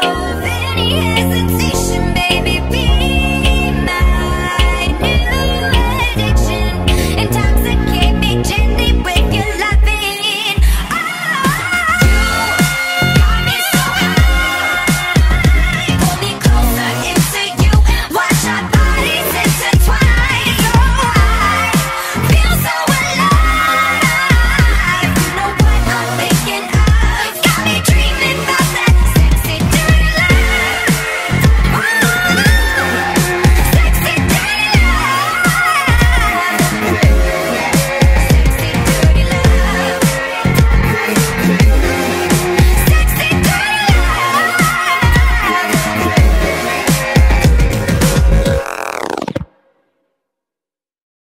Oh,